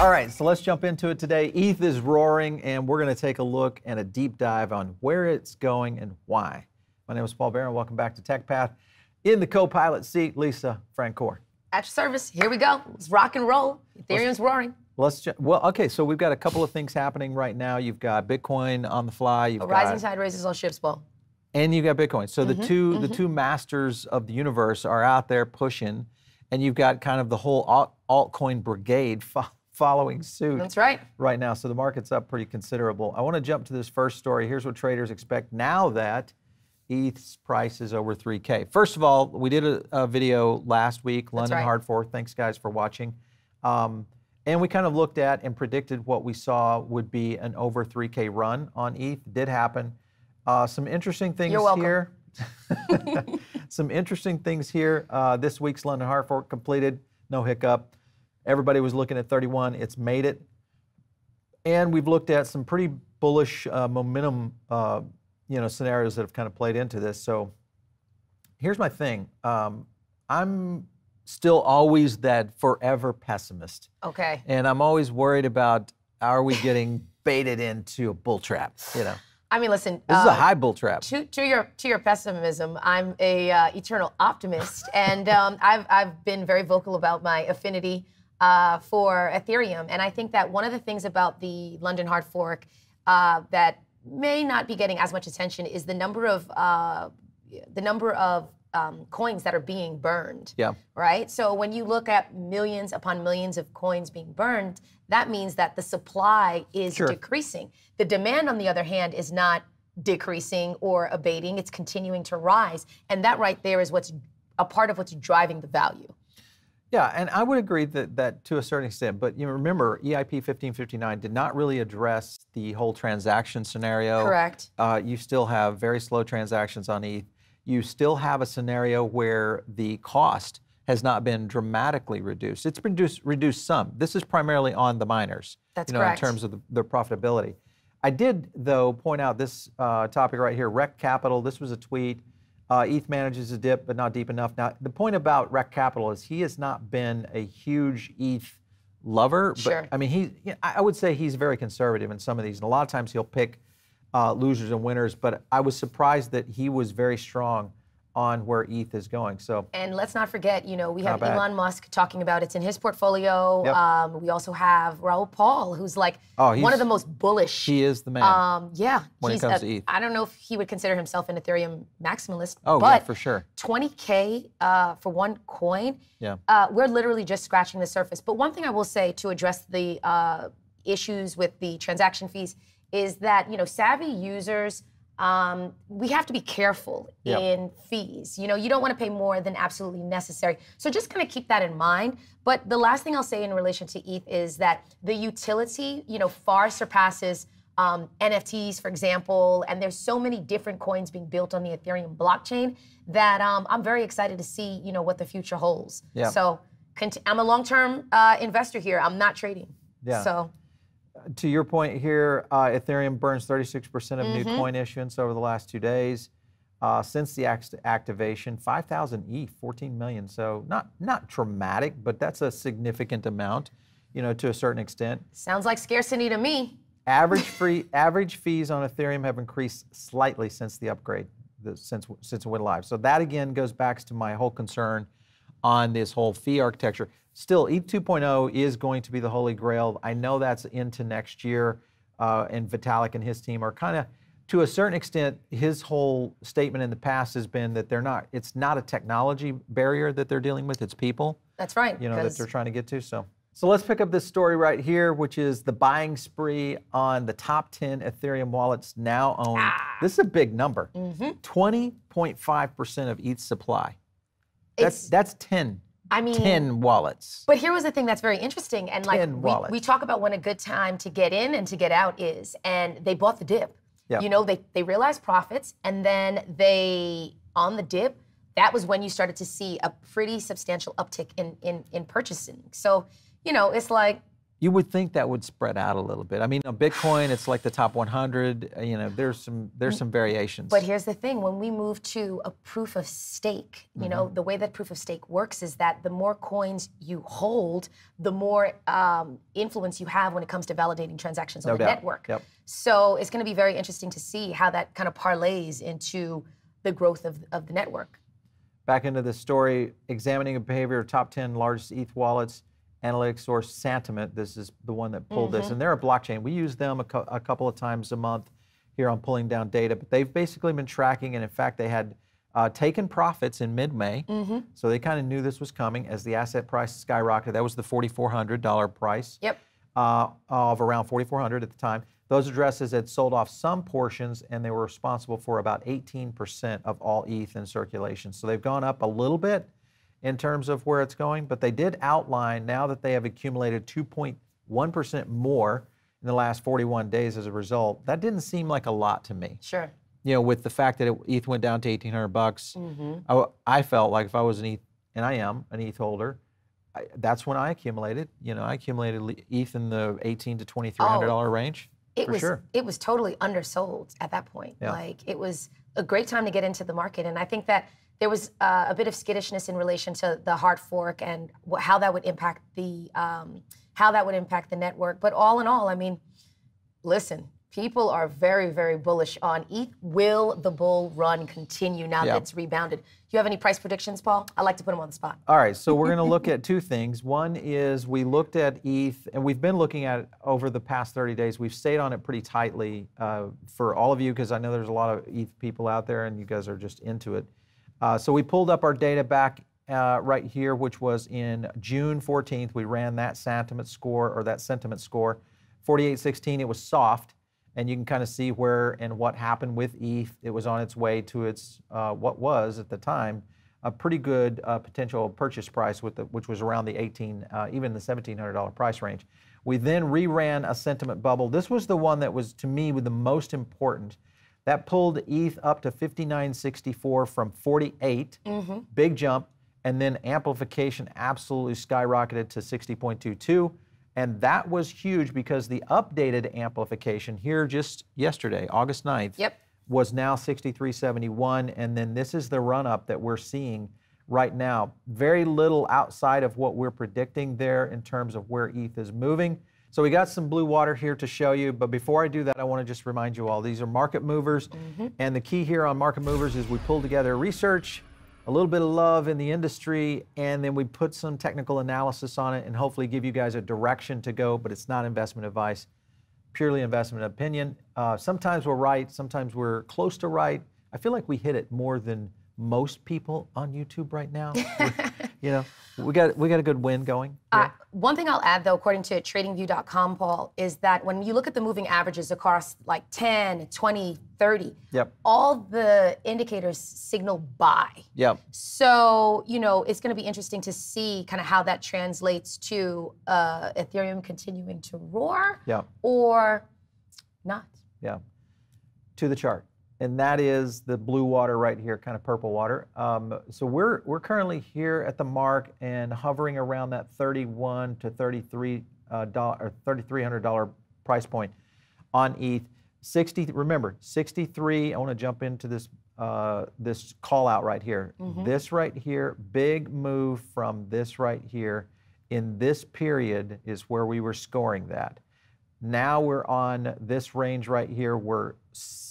All right, so let's jump into it today. ETH is roaring, and we're going to take a look and a deep dive on where it's going and why. My name is Paul Barron. Welcome back to TechPath. In the co-pilot seat, Lisa Francoeur. At your service. Here we go. Let's rock and roll. Ethereum's roaring. Let's well, okay. So we've got a couple of things happening right now. You've got Bitcoin on the fly. You've A got rising tide raises all ships, Paul. and you've got Bitcoin. So Mm-hmm, the 2 the two masters of the universe are out there pushing, and you've got kind of the whole alt- altcoin brigade following suit. That's right. right now. So the market's up pretty considerable. I want to jump to this first story. Here's what traders expect now that ETH's price is over 3K. First of all, we did a, a video last week, London right. Hard Fork. Thanks, guys, for watching. Um, and we kind of looked at and predicted what we saw would be an over 3K run on ETH. Did happen. Uh, some interesting things You're welcome. here. some interesting things here. Uh, this week's London Hard Fork completed, no hiccup. Everybody was looking at 31. It's made it. And we've looked at some pretty bullish uh, momentum, uh, you know, scenarios that have kind of played into this. So here's my thing. Um, I'm still always that forever pessimist, Okay. and I'm always worried about are we getting baited into a bull trap? You know, I mean, listen. this is a uh, high bull trap. To, to your to your pessimism, I'm a uh, eternal optimist, and um, I've I've been very vocal about my affinity uh, for Ethereum, and I think that one of the things about the London hard fork uh, that may not be getting as much attention is the number of uh, the number of um, coins that are being burned. Yeah. Right. So when you look at millions upon millions of coins being burned, that means that the supply is Sure. decreasing. The demand, on the other hand, is not decreasing or abating. It's continuing to rise, and that right there is what's a part of what's driving the value. Yeah, and I would agree that that to a certain extent. But you remember, EIP 1559 did not really address the whole transaction scenario. Correct. Uh, you still have very slow transactions on ETH. You still have a scenario where the cost has not been dramatically reduced. It's been reduced, reduced some. This is primarily on the miners. That's you know, correct. in terms of the, their profitability. I did, though, point out this uh, topic right here, Rekt Capital. This was a tweet. Uh, ETH manages a dip, but not deep enough. Now, the point about Rekt Capital is he has not been a huge ETH lover. Sure. But I mean, he, I would say he's very conservative in some of these, and a lot of times he'll pick uh, losers and winners. But I was surprised that he was very strong on where ETH is going. So And let's not forget, you know, we have. Elon Musk talking about it's in his portfolio. Yep. Um, we also have Raoul Pal, who's like Oh, one of the most bullish. he is the man. um, yeah, when it comes a- to ETH. I don't know if he would consider himself an Ethereum maximalist. oh yeah, but for sure. 20K uh, for one coin. Yeah. Uh, we're literally just scratching the surface. But one thing I will say to address the uh, issues with the transaction fees is that you know savvy users. Um, we have to be careful Yeah. in fees. You know, you don't want to pay more than absolutely necessary. So just kind of keep that in mind. But the last thing I'll say in relation to ETH is that the utility, you know, far surpasses um, NFTs, for example, and there's so many different coins being built on the Ethereum blockchain that um, I'm very excited to see, you know, what the future holds. Yeah. So cont- I'm a long-term uh, investor here. I'm not trading. Yeah. So to your point here, uh, Ethereum burns 36% of Mm-hmm. new coin issuance over the last two days. Uh, since the act- activation, 5,000 ETH, 14 million. So not not traumatic, but that's a significant amount, you know, to a certain extent. sounds like scarcity to me. Average free average fees on Ethereum have increased slightly since the upgrade, the, since since it went live. So that again goes back to my whole concern on this whole fee architecture. Still, ETH 2.0 is going to be the holy grail. I know that's into next year, uh, and Vitalik and his team are kind of, to a certain extent, his whole statement in the past has been that they're not. It's not a technology barrier that they're dealing with. It's people That's right. you know that they're trying to get to. So, so let's pick up this story right here, which is the buying spree on the top 10 Ethereum wallets now owned. Ah. This is a big number. Mm-hmm. 20.5% of ETH supply. That's that's 10. I mean, 10 wallets. But here was the thing that's very interesting, and like 10 we, we talk about when a good time to get in and to get out is, and they bought the dip. Yeah. You know, they they realized profits, and then they on the dip. That was when you started to see a pretty substantial uptick in in in purchasing. So, you know, it's like You would think that would spread out a little bit. I mean, on Bitcoin, it's like the top 100. uh, You know, there's some there's some variations. But here's the thing: when we move to a proof of stake, you know, Mm-hmm. the way that proof of stake works is that the more coins you hold, the more um, influence you have when it comes to validating transactions on No the doubt. network. Yep. So it's going to be very interesting to see how that kind of parlays into the growth of, of the network. Back into the story, examining the behavior of top 10 largest ETH wallets, analytics source Santiment. This is the one that pulled this, and they're a blockchain. We use them a, cou- a couple of times a month here on pulling down data, but they've basically been tracking, and in fact, they had uh, taken profits in mid-May, so they kind of knew this was coming as the asset price skyrocketed. That was the $4,400 price Yep. uh, of around 4,400 at the time. Those addresses had sold off some portions, and they were responsible for about 18% of all ETH in circulation. So they've gone up a little bit in terms of where it's going, but they did outline now that they have accumulated 2.1% more in the last 41 days as a result. That didn't seem like a lot to me. Sure. You know, with the fact that it, ETH went down to 1,800 bucks, Mm-hmm. I, I felt like if I was an ETH, and I am an ETH holder, I, that's when I accumulated. You know, I accumulated ETH in the 18 to 2,300 dollar range It for was sure. it was totally undersold at that point. Yeah. Like it was a great time to get into the market, and I think that there was uh, a bit of skittishness in relation to the hard fork and wh- how that would impact the um, how that would impact the network. But all in all, I mean, listen, people are very very bullish on ETH. Will the bull run continue now Yeah. that it's rebounded? Do you have any price predictions, Paul? I like to put them on the spot. All right, so we're going to look at two things. One is we looked at ETH, and we've been looking at it over the past 30 days. We've stayed on it pretty tightly uh, for all of you because I know there's a lot of ETH people out there, and you guys are just into it. Uh, so we pulled up our data back uh, right here, which was in June 14th. We ran that sentiment score or that sentiment score, 4816. It was soft, and you can kind of see where and what happened with ETH. It was on its way to its uh, what was at the time a pretty good uh, potential purchase price, with the, which was around the 18, uh, even the $1,700 price range. We then reran a sentiment bubble. This was the one that was to me with the most important. That pulled ETH up to 59.64 from 48, mm-hmm. big jump, and then amplification absolutely skyrocketed to 60.22. And that was huge because the updated amplification here just yesterday, August 9th, Yep. was now 63.71. And then this is the run up that we're seeing right now. Very little outside of what we're predicting there in terms of where ETH is moving. So we got some blue water here to show you, but before I do that, I want to just remind you all these are market movers. And the key here on market movers is we pull together research, a little bit of love in the industry, and then we put some technical analysis on it and hopefully give you guys a direction to go, but it's not investment advice, purely investment opinion. Uh, sometimes we're right, sometimes we're close to right. I feel like we hit it more than most people on YouTube right now. you know, we got we got a good win going. here. Uh, one thing I'll add, though, according to tradingview.com, Paul, is that when you look at the moving averages across like 10, 20, 30, Yep. all the indicators signal buy. Yep. So, you know, it's going to be interesting to see kind of how that translates to uh, Ethereum continuing to roar Yep. or not. Yeah. To the chart. And that is the blue water right here, kind of purple water. Um, so we're we're currently here at the mark and hovering around that 31 to 33 uh, dollar or 3300 dollar price point on ETH. 60. Remember, 63. I want to jump into this uh, this call out right here. This right here, big move from this right here. In this period is where we were scoring that. Now we're on this range right here s-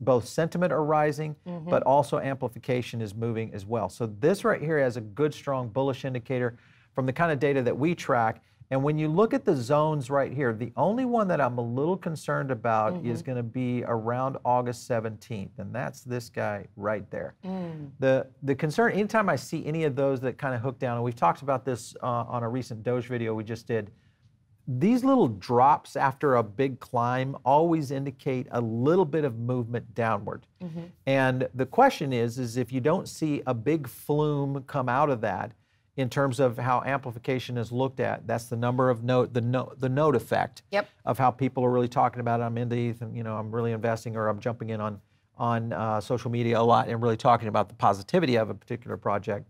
both sentiment are rising, mm-hmm. but also amplification is moving as well. So this right here has a good, strong bullish indicator from the kind of data that we track. And when you look at the zones right here, the only one that I'm a little concerned about mm-hmm. is going to be around August 17th, and that's this guy right there. Mm. The the concern anytime I see any of those that kind of hook down, and we've talked about this uh, on a recent Doge video we just did these little drops after a big climb always indicate a little bit of movement downward. And the question is, is if you don't see a big flume come out of that in terms of how amplification is looked at, that's the number of note, the note, the note effect Yep. of how people are really talking about it. I'm into ETH and you know I'm really investing or I'm jumping in on on uh, social media a lot and really talking about the positivity of a particular project.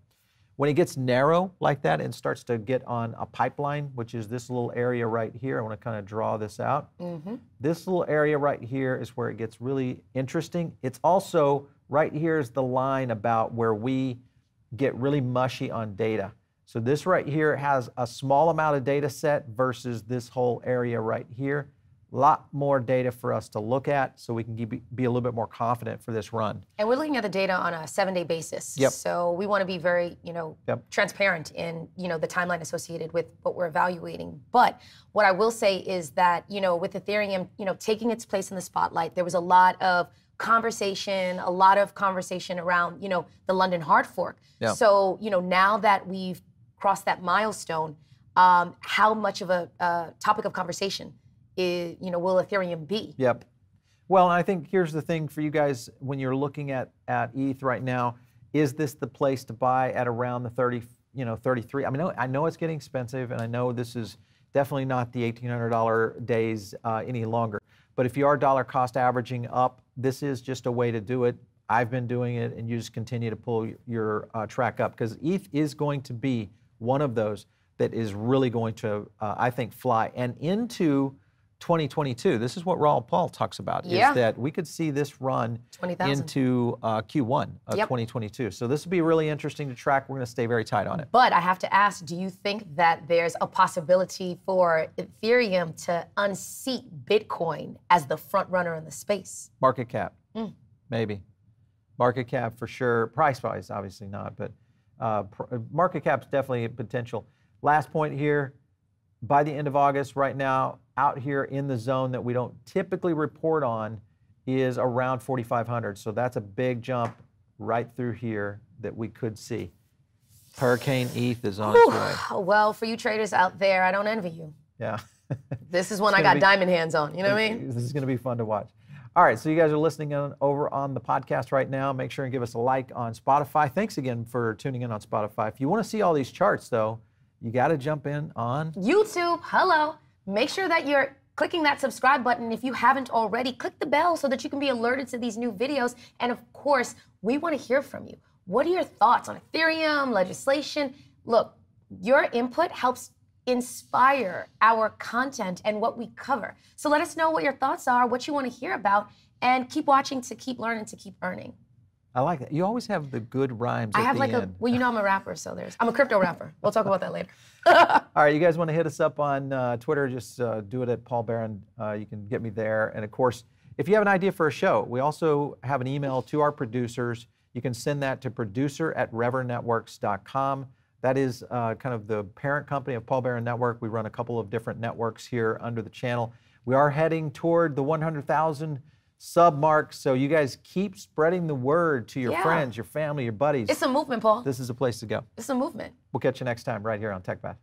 When it gets narrow like that and starts to get on a pipeline, which is this little area right here, I want to kind of draw this out. Mm-hmm. This little area right here is where it gets really interesting. It's also right here is the line about where we get really mushy on data. So this right here has a small amount of data set versus this whole area right here. A lot more data for us to look at so we can be, be a little bit more confident for this run. And we're looking at the data on a seven-day basis. Yep. So we want to be very, you know, Yep. transparent in, you know, the timeline associated with what we're evaluating. But what I will say is that, you know, with Ethereum, you know, taking its place in the spotlight, there was a lot of conversation, a lot of conversation around, you know, the London hard fork. Yeah. So, you know, now that we've crossed that milestone, um, how much of a, uh topic of conversation is, you know, will Ethereum be? Yep. Well, I think here's the thing for you guys when you're looking at at ETH right now, is this the place to buy at around the 30, you know, 33? I mean, I know- it's getting expensive, and I know this is definitely not the $1,800 days uh, any longer. But if you are dollar cost averaging up, this is just a way to do it. I've been doing it, and you just continue to pull your uh, track up because ETH is going to be one of those that is really going to, uh, I think, fly. And into 2022, this is what Raoul Pal talks about, Yeah. is that we could see this run 20,000. into uh, Q1 of Yep. 2022. So this will be really interesting to track. We're going to stay very tight on it. But I have to ask, do you think that there's a possibility for Ethereum to unseat Bitcoin as the front runner in the space? Market cap, Mm. maybe. Market cap for sure. Price wise, obviously not, but uh, pr- uh, market cap's definitely a potential. Last point here by the end of August, right now, out here in the zone that we don't typically report on is around 4,500. So that's a big jump right through here that we could see. Hurricane ETH is on its way. Well, for you traders out there, I don't envy you. Yeah. This is one I got be- diamond hands on. You know what I mean? This is going to be fun to watch. All right, so you guys are listening on, over on the podcast right now. Make sure and give us a like on Spotify. Thanks again for tuning in on Spotify. If you want to see all these charts, though, you got to jump in on. YouTube, hello. Make sure that you're clicking that subscribe button if you haven't already. Click the bell so that you can be alerted to these new videos. And of course, we want to hear from you. What are your thoughts on Ethereum, legislation? Look, your input helps inspire our content and what we cover. So let us know what your thoughts are, what you want to hear about, and keep watching to keep learning to keep earning. I like that. You always have the good rhymes I have like a well, you know I'm a rapper, so there's I'm a crypto rapper. We'll talk about that later. All right, you guys want to hit us up on uh, Twitter? Just uh, do it at Paul Barron. Uh, you can get me there. And of course, if you have an idea for a show, we also have an email to our producers. You can send that to producer at revernetworks.com. That is uh, kind of the parent company of Paul Barron Network. We run a couple of different networks here under the channel. We are heading toward the 100,000 sub mark. So you guys keep spreading the word to your yeah. friends, your family, your buddies. It's a movement, Paul. This is a place to go. It's a movement. We'll catch you next time right here on TechPath.